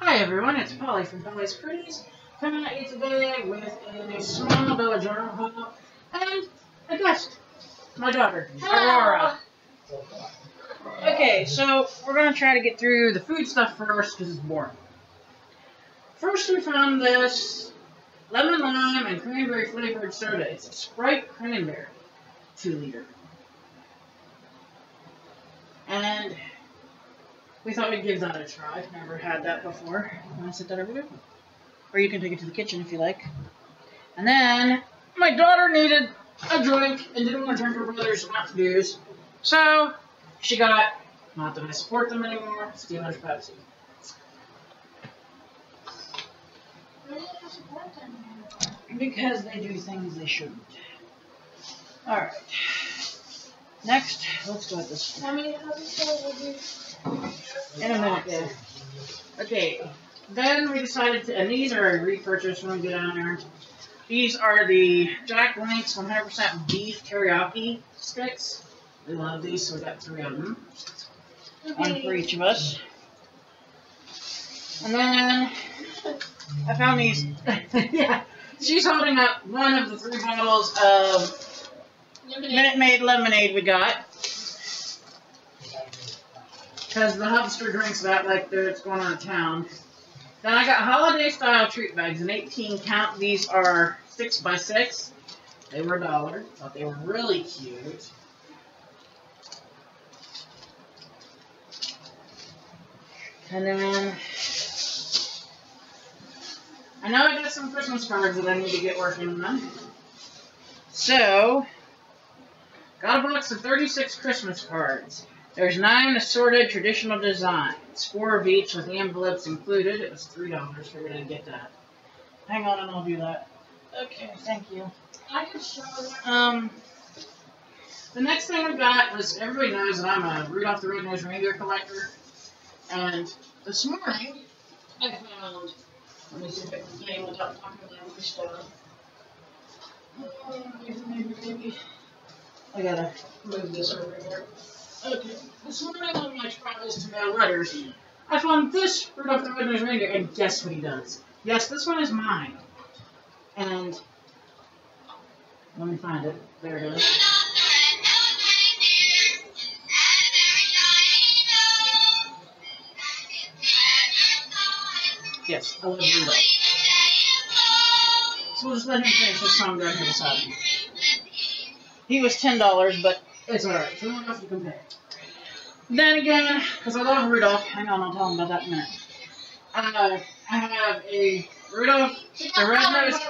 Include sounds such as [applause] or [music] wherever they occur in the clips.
Hi everyone, it's Polly from Polly's Pretties, coming at you today with a small General haul and a guest, my daughter, Aurora. Okay, so we're going to try to get through the food stuff first because it's boring. First we found this lemon lime and cranberry flavored soda. It's a Sprite cranberry, 2 liter. And we thought we'd give that a try. Never had that before. Want to sit that over there? Or you can take it to the kitchen if you like. And then, my daughter needed a drink and didn't want to drink her brother's Mountain Dews. So, she got, not that I support them anymore, Steelers Pepsi. Because they do things they shouldn't. Alright. Next, let's go at this. How many houses would you? In a minute. Okay, then we decided to, and these are a repurchase when we go down there. These are the Jack Link's 100% beef teriyaki sticks. We love these, so we got three of them. One for each of us. And then I found these. [laughs] yeah, she's holding up one of the three bottles of Minute Maid lemonade we got. Because the Hubster drinks that like it's going out of town. Then I got holiday style treat bags, an 18 count. These are 6 by 6 They were a dollar. Thought they were really cute. And then I know I got some Christmas cards that I need to get working on. So, got a box of 36 Christmas cards. There's nine assorted traditional designs, four of each with envelopes included. It was three dollars. for me to get that. Hang on, and I'll do that. Okay, thank you. I can show them. Um, the next thing we got was everybody knows that I'm a Rudolph the Red-Nosed Reindeer collector, and this morning I found. Let me see if I can him without talking about stuff. Uh, maybe, maybe. I gotta move this over here. Okay, this morning on my travels to mail letters, I found this Rudolph the Red-Nosed Reindeer, and guess what he does? Yes, this one is mine. And let me find it. There it is. Yes, I love Rudolph. So we'll just let him finish this song right here beside me. He was ten dollars, but it's alright. So what else can pay? Then again, because I love Rudolph, hang on, I'll tell him about that in a minute. Uh, I have a Rudolph the Red-Nosed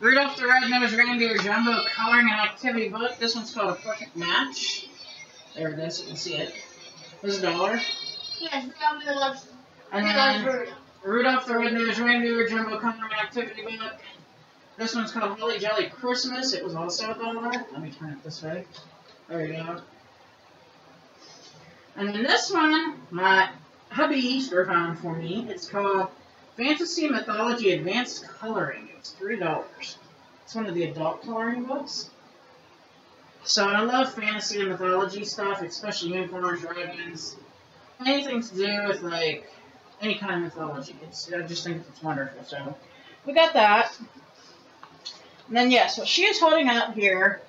Rudolph the Red-Nosed Reindeer Jumbo Coloring and Activity Book. This one's called A Perfect Match. There it is, you can see it. This is a dollar. Yes, Grandma loves. And then Rudolph. Rudolph the Red-Nosed Reindeer Jumbo Coloring and Activity Book. This one's called Holly Jolly Christmas. It was also a dollar. Let me turn it this way. There you go. And then this one, my hubby Easter found for me. It's called Fantasy Mythology Advanced Coloring. It's three dollars. It's one of the adult coloring books. So I love fantasy and mythology stuff, especially unicorns, dragons, anything to do with like any kind of mythology. It's I just think it's wonderful. So we got that. And then yes, what she is holding up here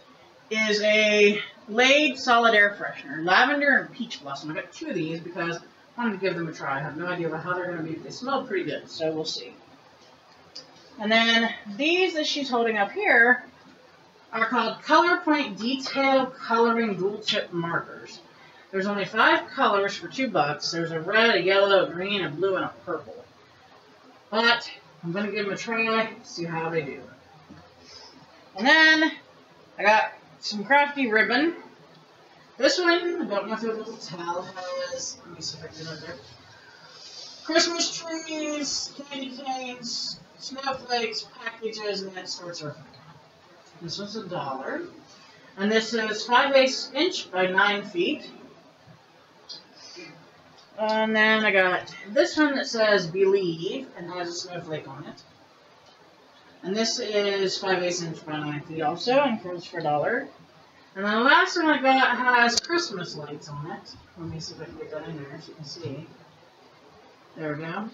is a Glade Solid Air Freshener, lavender and peach blossom. I got two of these because I wanted to give them a try. I have no idea how they're going to be. They smell pretty good, so we'll see. And then these that she's holding up here are called Color Point Detail Coloring Dual Tip Markers. There's only five colors for two bucks. There's a red, a yellow, a green, a blue, and a purple. But I'm going to give them a try, see how they do. And then I got some crafty ribbon. This one, I don't know if you'll be able to tell how it is. Let me see if I can. Christmas trees, candy canes, snowflakes, packages, and that sort of thing. This was a dollar. And this is 5 eighths inch by 9 feet. And then I got this one that says Believe and has a snowflake on it. And this is 5 eighths inch by 9 feet also and goes for a dollar. And then the last one I got has Christmas lights on it. Let me see if I can get that in there so you can see. There we go.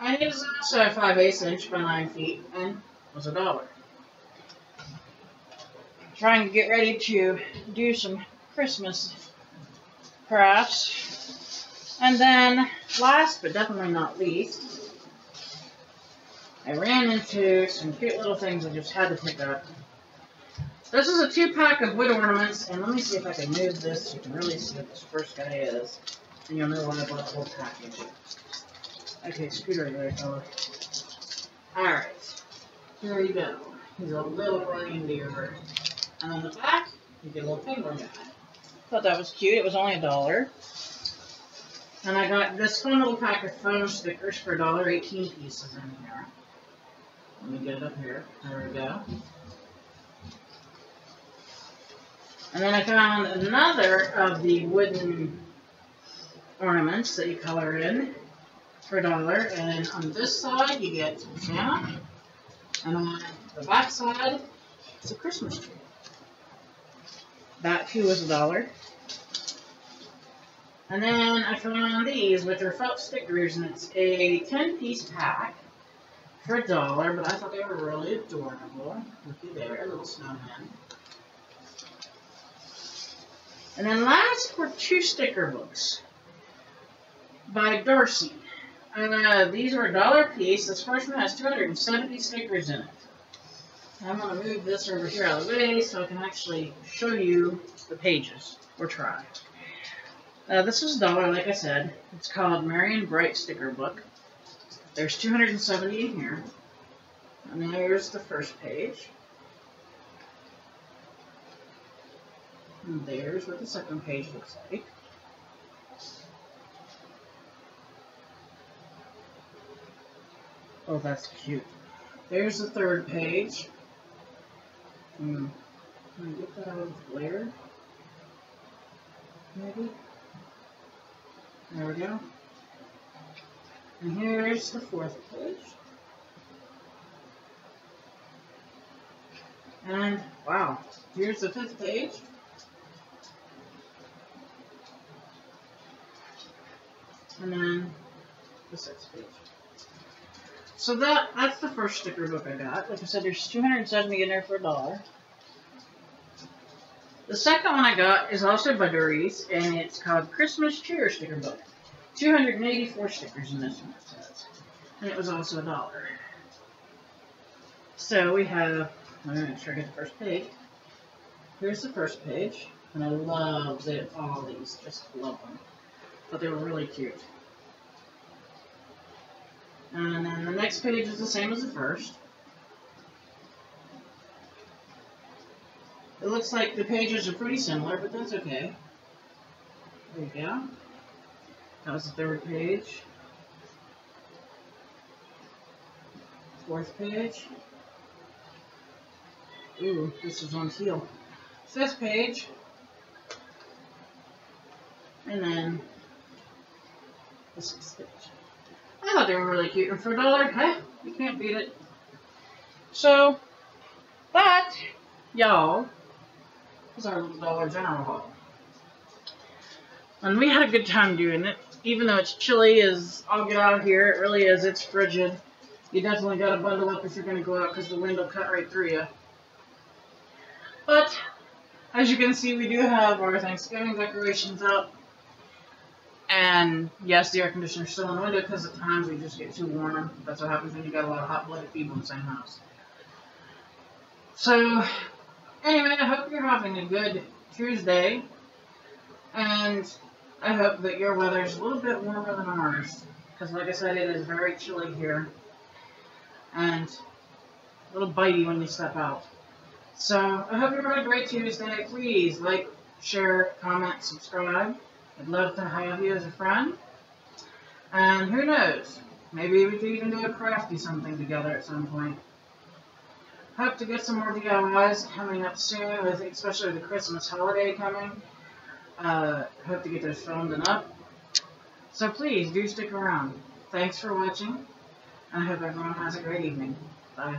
And it is also a 5 8 inch by 9 feet and was a dollar. Trying to get ready to do some Christmas crafts. And then, last but definitely not least, I ran into some cute little things I just had to pick up. This is a two pack of wood ornaments, and let me see if I can move this so you can really see what this first guy is. And you'll know why I bought the whole package. Okay, scooter there, fella. Alright. Here you go. He's a little reindeer. And on the back, you get a little penguin guy. Thought that was cute. It was only a dollar. And I got this fun little pack of foam stickers for a dollar, 18 pieces in here. Let me get it up here. There we go. And then I found another of the wooden ornaments that you color in for a dollar. And on this side, you get Santa. And on the back side, it's a Christmas tree. That too was a dollar. And then I found these, which are felt stickers, and it's a 10 piece pack for a dollar, but I thought they were really adorable. Looky there, a little snowman. And then last were two sticker books by Darcy. Uh, these are a dollar piece. This first one has 270 stickers in it. I'm going to move this over here out of the way so I can actually show you the pages, or try. Uh, this is a dollar, like I said. It's called Merry and Bright Sticker Book. There's 270 in here. And there's the first page. And there's what the second page looks like. Oh, that's cute. There's the third page. Hmm. Can I get that out of the glare? Maybe? There we go. And here's the fourth page. And, wow, here's the fifth page. And then the sixth page. So that that's the first sticker book I got. Like I said, there's 270 in there for a dollar. The second one I got is also by Doris, and it's called Christmas Cheer Sticker Book. 284 stickers in this one. And it was also a dollar. So we have, let me make sure I get the first page. Here's the first page, and I love it, all these, just love them. But they were really cute. And then the next page is the same as the first. It looks like the pages are pretty similar, but that's okay. There you go. That was the third page. Fourth page. Ooh, this is on teal. Fifth page. And then the sixth page. I thought they were really cute. And for a dollar, hey, you can't beat it. So, that, y'all, is our little Dollar General haul. And we had a good time doing it. Even though it's chilly as I'll get out here, it really is. It's frigid. You definitely got to bundle up if you're going to go out because the wind will cut right through you. But, as you can see, we do have our Thanksgiving decorations up. And yes, the air conditioner's still in the window because at times we just get too warm. That's what happens when you got a lot of hot-blooded people in the same house. So, anyway, I hope you're having a good Tuesday. And I hope that your weather's a little bit warmer than ours. Because like I said, it is very chilly here. And a little bitey when you step out. So, I hope you're having a great Tuesday. Please like, share, comment, subscribe. I'd love to have you as a friend. And who knows, maybe we could even do a crafty something together at some point. Hope to get some more DIYs coming up soon, with especially the Christmas holiday coming. Uh, hope to get those filmed and up. So please, do stick around. Thanks for watching, and I hope everyone has a great evening. Bye.